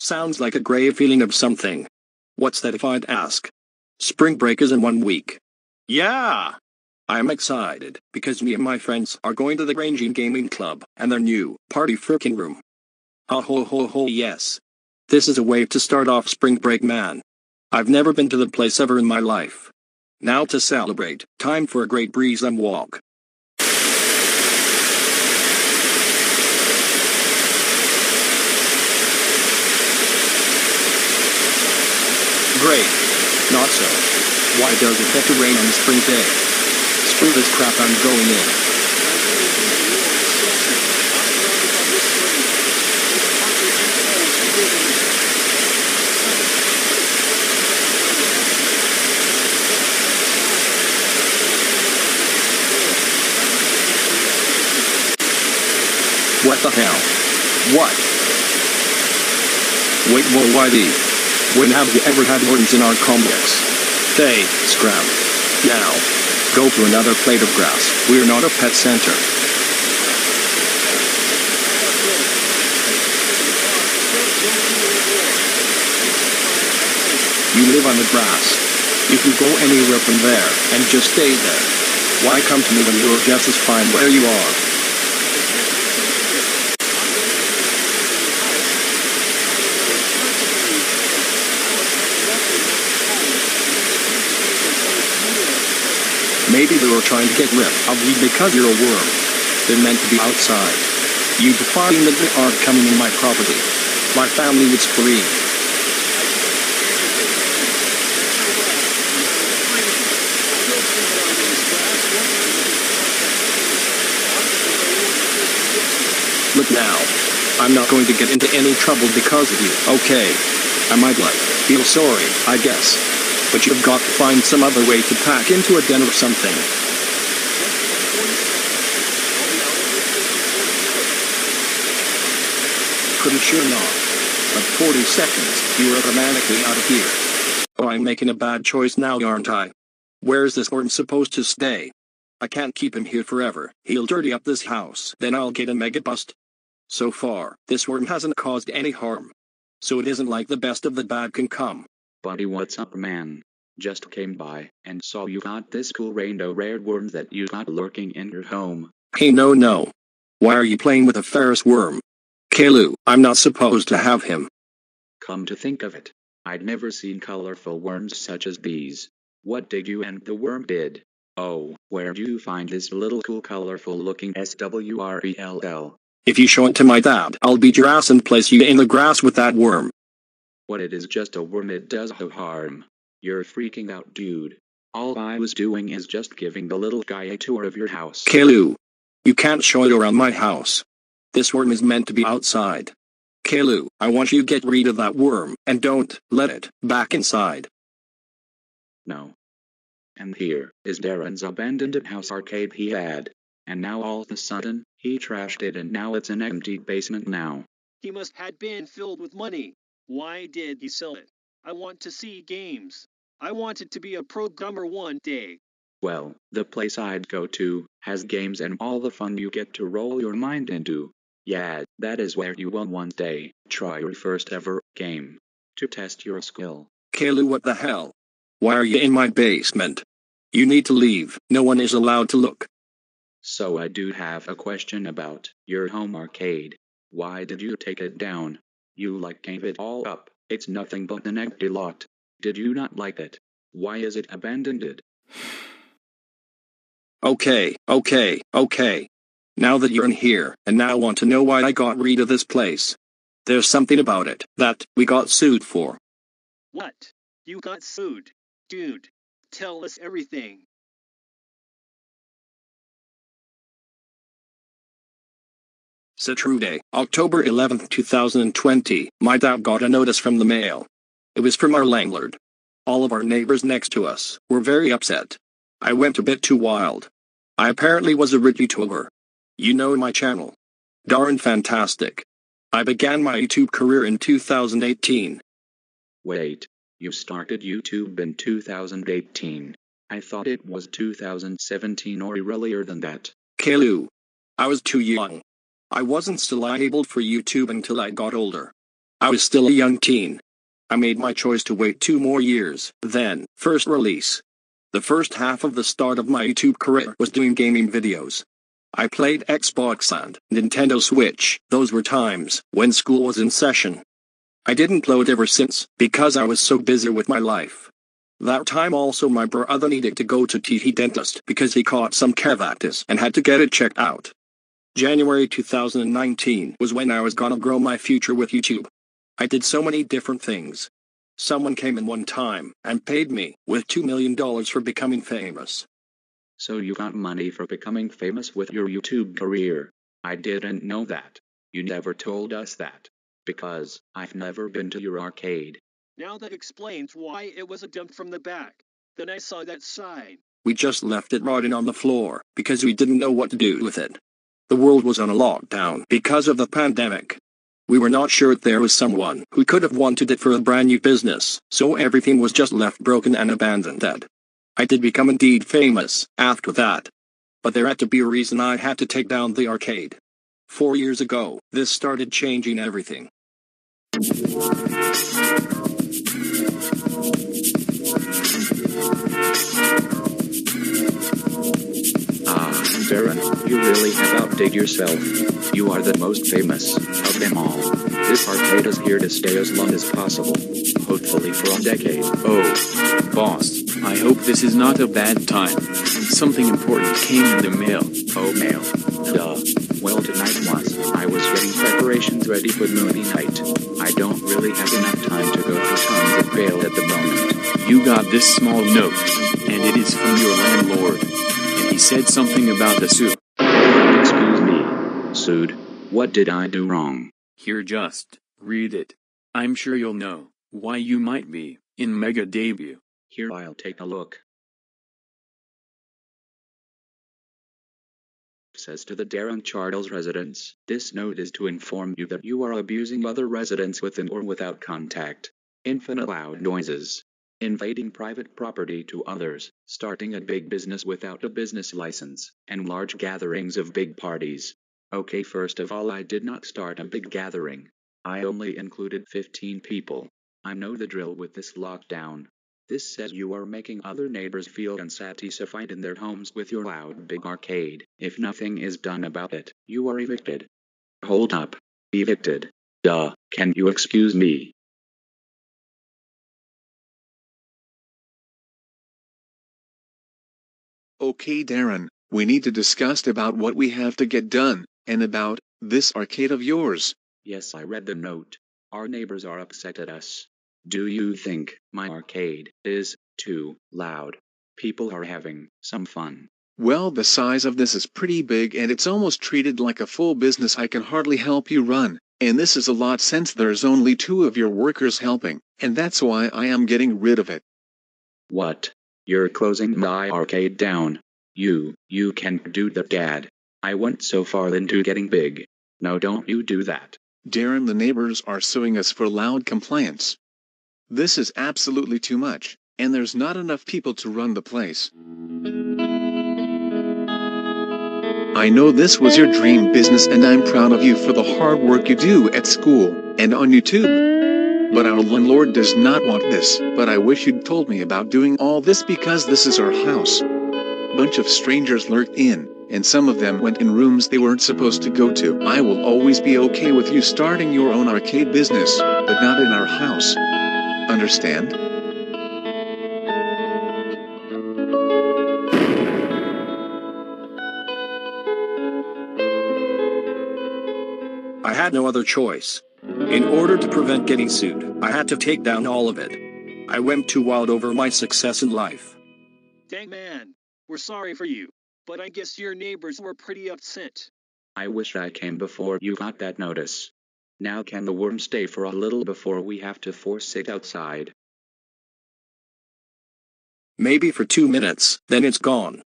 Sounds like a grave feeling of something. What's that if I'd ask? Spring break is in one week. Yeah! I'm excited because me and my friends are going to the Ranging Gaming Club and their new party freaking room. Oh ho ho ho yes. This is a way to start off spring break man. I've never been to the place ever in my life. Now to celebrate, time for a great breeze and walk. Great. Not so. Why does it have to rain on the spring day? Screw this crap, I'm going in. What the hell? What? Wait, whoa, why the? When have you ever had worms in our complex? They, scram. Now. Go to another plate of grass. We're not a pet center. You live on the grass. If you can go anywhere from there, and just stay there. Why come to me when you're just as fine where you are? Maybe they were trying to get rid of you because you're a worm. They're meant to be outside. You defiantly aren't coming in my property. My family would scream. Look now. I'm not going to get into any trouble because of you, okay? I might like, feel sorry, I guess. But you've got to find some other way to pack into a den or something. Pretty sure not. But 40 seconds, you're automatically out of here. Oh, I'm making a bad choice now, aren't I? Where's this worm supposed to stay? I can't keep him here forever. He'll dirty up this house. Then I'll get a mega bust. So far, this worm hasn't caused any harm. So it isn't like the best of the bad can come. Buddy, what's up, man? Just came by and saw you got this cool rainbow rare worm that you got lurking in your home. Hey, no, no. Why are you playing with a Ferris worm? Caillou, I'm not supposed to have him. Come to think of it, I'd never seen colorful worms such as these. What did you and the worm did? Oh, where do you find this little cool colorful looking SWRELL? If you show it to my dad, I'll beat your ass and place you in the grass with that worm. What it is just a worm, it does no harm. You're freaking out, dude. All I was doing is just giving the little guy a tour of your house. Caillou, you can't show it around my house. This worm is meant to be outside. Caillou, I want you to get rid of that worm, and don't let it back inside. No. And here is Darren's abandoned house arcade he had. And now all of a sudden, he trashed it and now it's an empty basement now. He must had been filled with money. Why did he sell it? I want to see games. I wanted to be a pro programmer one day. Well, the place I'd go to has games and all the fun you get to roll your mind into. Yeah, that is where you will one day try your first ever game to test your skill. Caillou, what the hell? Why are you in my basement? You need to leave. No one is allowed to look. So I do have a question about your home arcade. Why did you take it down? You like gave it all up. It's nothing but an empty lot. Did you not like it? Why is it abandoned? Okay, okay, okay. Now that you're in here, and now want to know why I got rid of this place. There's something about it that we got sued for. What? You got sued? Dude, tell us everything. Satrude, October 11, 2020, my dad got a notice from the mail. It was from our landlord. All of our neighbors next to us were very upset. I went a bit too wild. I apparently was a YouTuber. You know my channel. Darn fantastic. I began my YouTube career in 2018. Wait, you started YouTube in 2018. I thought it was 2017 or earlier than that. Caillou. I was too young. I wasn't still enabled for YouTube until I got older. I was still a young teen. I made my choice to wait two more years, then, first release. The first half of the start of my YouTube career was doing gaming videos. I played Xbox and Nintendo Switch, those were times when school was in session. I didn't load ever since, because I was so busy with my life. That time also my brother needed to go to TT dentist because he caught some cavities and had to get it checked out. January 2019 was when I was gonna grow my future with YouTube. I did so many different things. Someone came in one time and paid me with $2 million for becoming famous. So you got money for becoming famous with your YouTube career. I didn't know that. You never told us that. Because I've never been to your arcade. Now that explains why it was a dump from the back. Then I saw that sign. We just left it rotting on the floor because we didn't know what to do with it. The world was on a lockdown because of the pandemic. We were not sure there was someone who could have wanted it for a brand new business, so everything was just left broken and abandoned dead. I did become indeed famous after that. But there had to be a reason I had to take down the arcade. Four years ago, this started changing everything. Outdid yourself. You are the most famous of them all. This arcade is here to stay as long as possible. Hopefully for a decade. Oh, boss, I hope this is not a bad time. Something important came in the mail. Oh, mail. Duh. Well, tonight was. I was getting preparations ready for movie night. I don't really have enough time to go through tons of mail at the moment. You got this small note, and it is from your landlord. And he said something about the soup. Sued. What did I do wrong? Here, just read it. I'm sure you'll know why you might be in Mega Debut. Here, I'll take a look. Says to the Darren Charles residents, this note is to inform you that you are abusing other residents within or without contact. Infinite loud noises. Invading private property to others, starting a big business without a business license, and large gatherings of big parties. Okay, first of all, I did not start a big gathering. I only included 15 people. I know the drill with this lockdown. This says you are making other neighbors feel unsatisfied in their homes with your loud big arcade. If nothing is done about it, you are evicted. Hold up. Evicted. Duh, can you excuse me? Okay Darren, we need to discuss about what we have to get done, and about this arcade of yours. Yes, I read the note. Our neighbors are upset at us. Do you think my arcade is too loud? People are having some fun. Well, the size of this is pretty big and it's almost treated like a full business I can hardly help you run. And this is a lot since there's only two of your workers helping, and that's why I am getting rid of it. What? You're closing my arcade down. You, you can do that, Dad. I went so far into getting big. No, don't you do that. Darren, the neighbors are suing us for loud compliance. This is absolutely too much, and there's not enough people to run the place. I know this was your dream business and I'm proud of you for the hard work you do at school and on YouTube. But our landlord does not want this, but I wish you'd told me about doing all this because this is our house. Bunch of strangers lurked in, and some of them went in rooms they weren't supposed to go to. I will always be okay with you starting your own arcade business, but not in our house. Understand? I had no other choice. In order to prevent getting sued, I had to take down all of it. I went too wild over my success in life. Dang man, we're sorry for you. But I guess your neighbors were pretty upset. I wish I came before you got that notice. Now can the worm stay for a little before we have to force it outside? Maybe for two minutes, then it's gone.